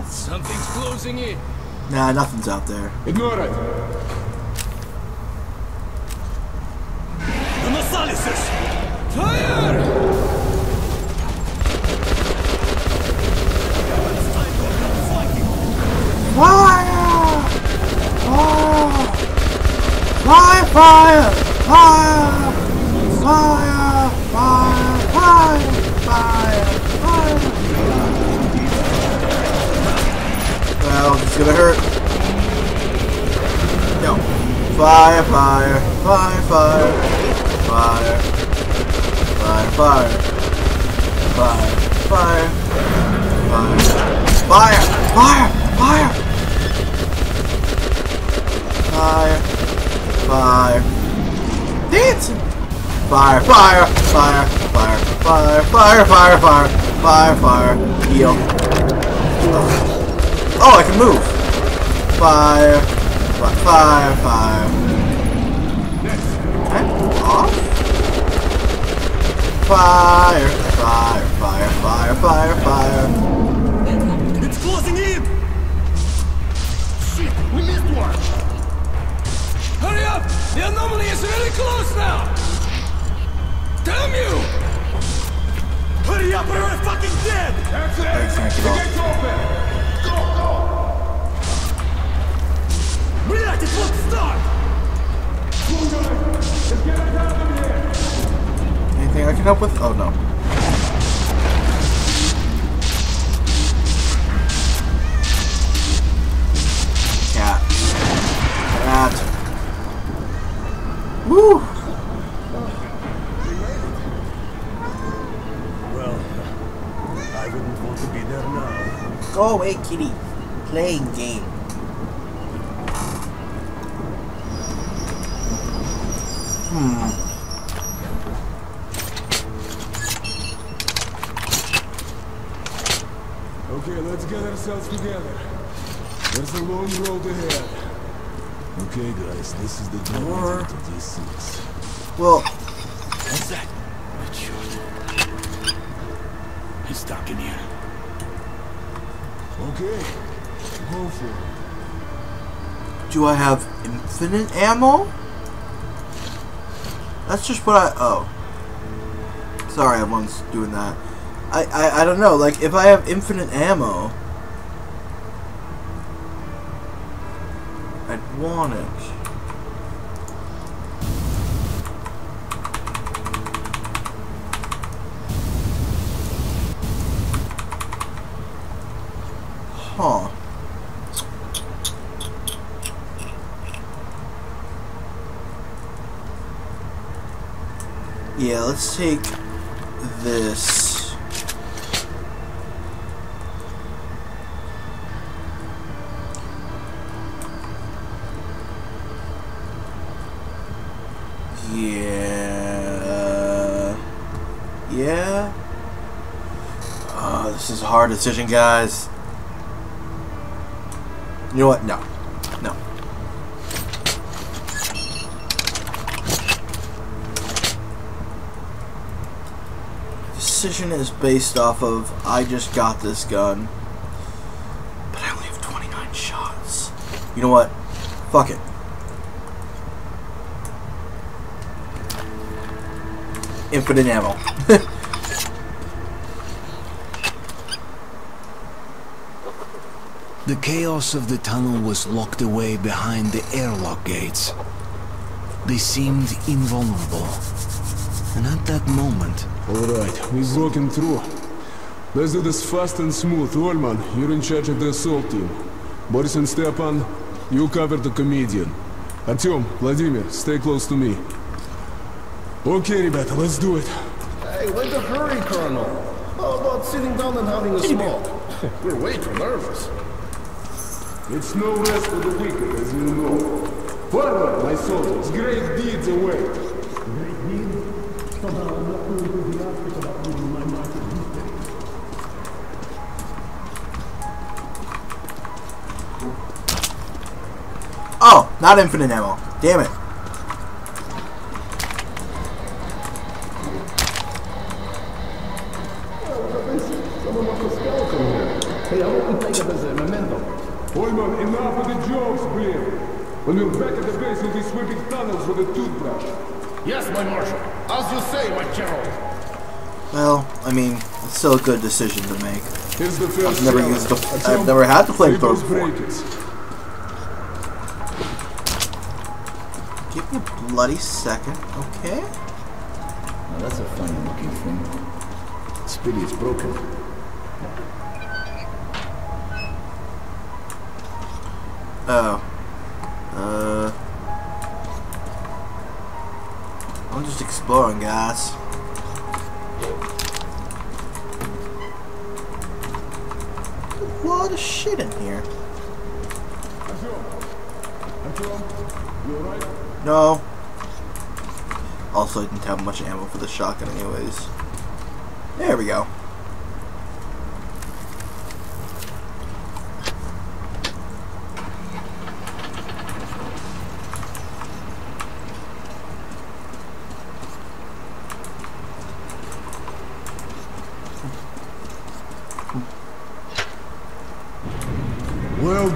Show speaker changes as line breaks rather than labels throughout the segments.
Something's closing in.
Nah, nothing's out there.
Ignore it.
The Fire!
Fire! Fire! Fire! Fire! Fire! Well, it's gonna hurt. No. Fire! Fire! Fire! Fire! Fire! Fire! Fire! Fire! Fire! Fire! Fire! Fire! Fire! Fire! Fire! Dancing! Fire! Fire! Fire! Fire! Fire! Fire! Fire! Fire! Fire! Fire! Heal. Oh, I can move. Fire! Fire! Fire! Okay. Off. Fire! Fire! Can help with? Oh no. Cat. Cat. Woo!
Well, I wouldn't want to be there now.
Go away, kitty. Playing game. Hmm.
Okay, let's get ourselves together. There's a long road ahead. Okay, guys, this is the door
Door.
to D6.
Well,
What's that? It's short. He's stuck in here.
Okay, go for it.
do I have infinite ammo? That's just what I. Oh. Sorry, I was doing that. I, I, I don't know. Like, if I have infinite ammo, want it. Huh. Yeah, let's take this. Yeah. Oh, this is a hard decision, guys. You know what? No. No. Decision is based off of I just got this gun, but I only have 29 shots. You know what? Fuck it. Infinite ammo.
The chaos of the tunnel was locked away behind the airlock gates. They seemed invulnerable. And at that moment,
Alright, we've broken through. Let's do this fast and smooth. Ulman, you're in charge of the assault team. Boris and Stepan, you cover the comedian. Artyom, Vladimir, stay close to me. Okay, Ribetta, let's do it.
Hey, wait the hurry, Colonel. How about sitting down and having a smoke? We're way too nervous.
It's no rest for the wicked, as you know. Forward, my soldiers, great deeds await. Great deeds? Somehow I'm not going to be asked about my mind
these days. Oh, not infinite ammo. Damn it.
Well, I mean, it's still a good decision to make. I've never used the. I've never had
to
play
throw
before. Give me a bloody second, okay?
Now that's a funny looking thing. Its Speedy is broken.
Oh. I'm just exploring, guys. A lot of shit in here. No. Also, I didn't have much ammo for the shotgun anyways. There we go.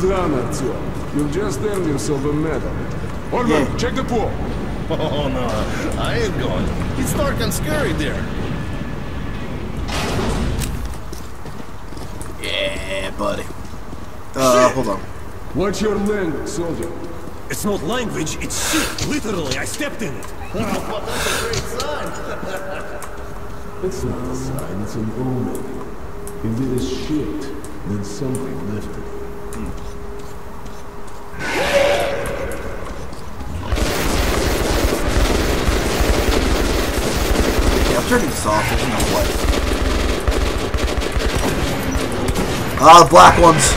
Done, Artyom. You've just earned yourself a medal. Hold
yeah.
check the pool.
Oh, no. I ain't going. It's dark and scary there.
Yeah, buddy. Uh, shit. hold on.
What's your language, soldier?
It's not language, it's shit. Literally, I stepped in it.
well, that's a great sign.
it's not a sign, it's an omen. If it is shit, then something left it.
turning this off, there's no way. Ah, the black ones.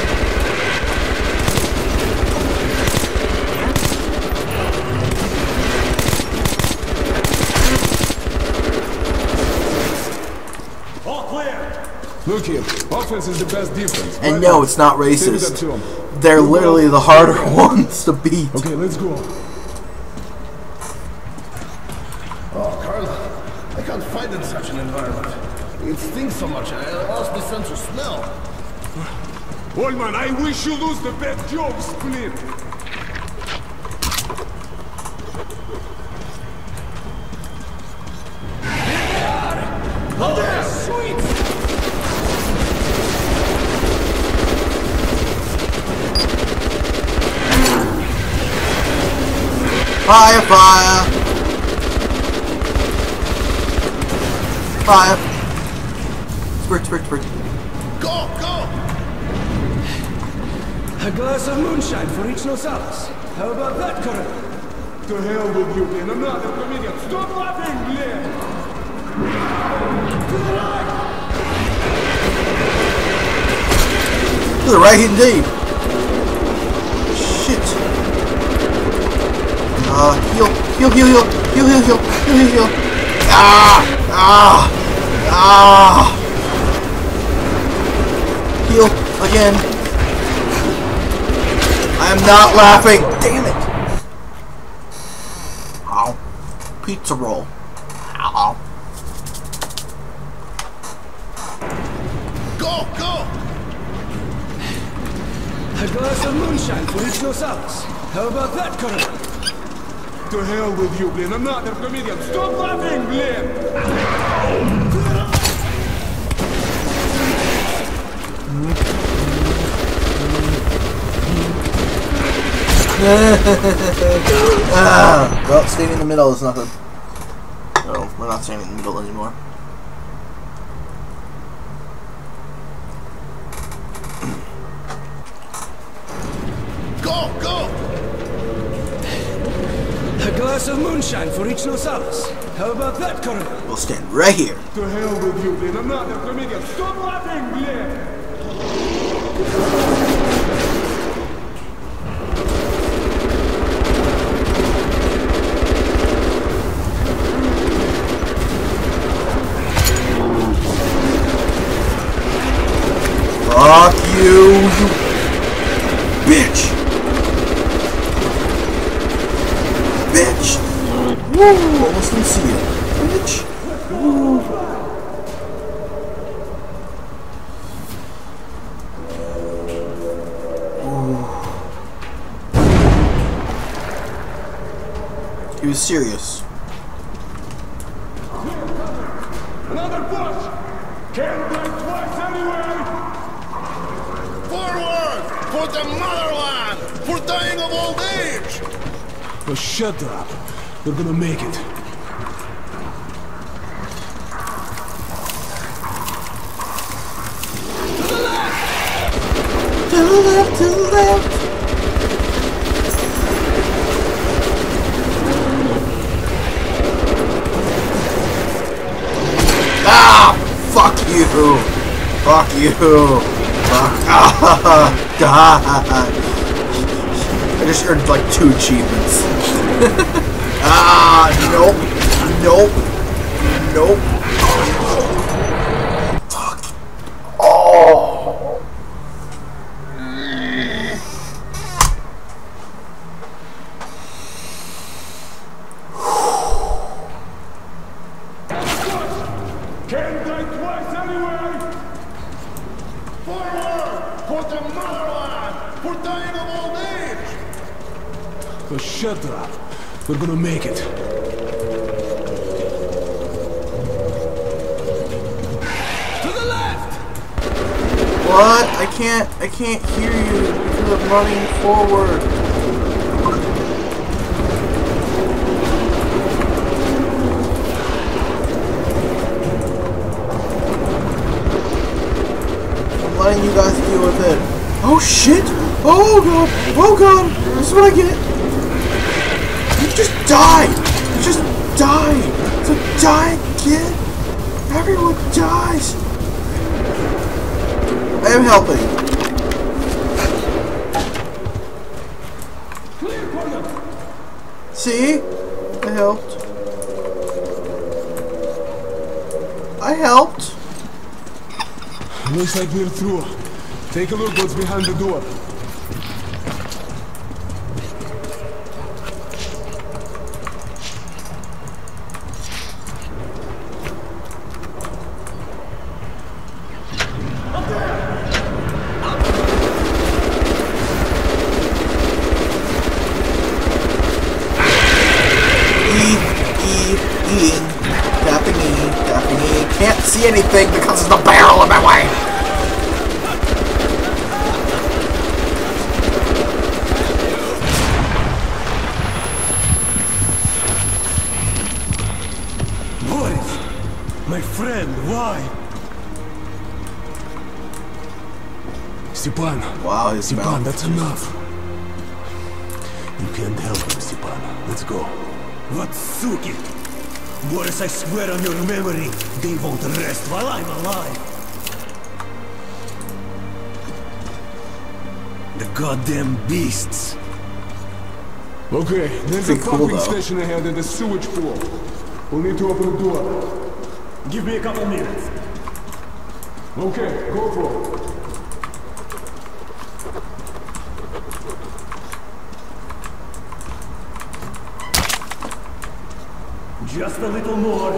Look here, offense is the best defense.
And no, it's not racist. They're literally the harder ones to beat.
Okay, let's go.
Can't fight in such an environment. It stinks so much, I lost the sense of smell.
Ulman, I wish you lose the bad job, Split.
Fire, fire! Fire! Sprint, sprint, sprint.
Go, go!
A glass of moonshine for each Nosalis. How about that, Colonel?
To hell with you, Glenn. Another comedian. Stop laughing, Glenn!
To the right, indeed. Shit. Uh, heal, heal, heal, heal, heal, heal, heal, heal, heal, heal. Ah, ah, ah. Heal again. I am not laughing. Damn it. Ow. Pizza roll. Ow.
Go, go!
A glass of moonshine for each Nosalis. How about that, Colonel?
To hell with you, блин. I'm not a comedian. Stop laughing, Glenn!
Ah, well, staying in the middle is not good. No, we're not staying in the middle anymore.
Go, go!
A glass of moonshine for each Nosalis. How about that, Colonel?
We'll stand right here.
To hell with you, Glenn. Another comedian. Stop laughing, Glenn!
Serious.
Another push! Can't die twice anyway!
Forward! For the motherland! For dying of old age!
Oh, shut up. We're gonna make it.
To the left, to the left. Ah! Fuck you! Fuck you! Fuck! Ah! God! I just earned like two achievements. ah! Nope! Nope! Nope! Fuck! Oh!
Can't die twice anyway!
Forward! For the
Oh, shut up. We're gonna make it.
To the left!
What? I can't. I can't hear you because I'm running forward. Letting you guys deal with it. Oh shit! Oh god! Oh god! This is what I get. You just died. You just died. So die kid! Everyone dies. I am helping. See? I helped. I helped.
Looks like we're through. Take a look what's behind the door.
E, E, E. Tapping E, tapping E. Can't see anything because of the barrel in my way.
Boris! My friend, why?
Stepan.
Wow, his
Stepan,
mouth.
that's enough. You can't help him, Stepan. Let's go.
What suki? Boris, I swear on your memory, they won't rest while I'm alive. The goddamn beasts.
Okay, there's
Pretty
a
cool,
pumping
though.
station ahead and a sewage pool. We'll need to open the door.
Give me a couple minutes.
Okay, go for it.
Just a little more.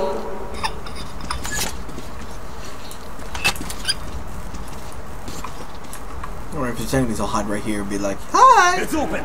Or if there's enemies, I'll hide right here and be like, Hi!
It's open.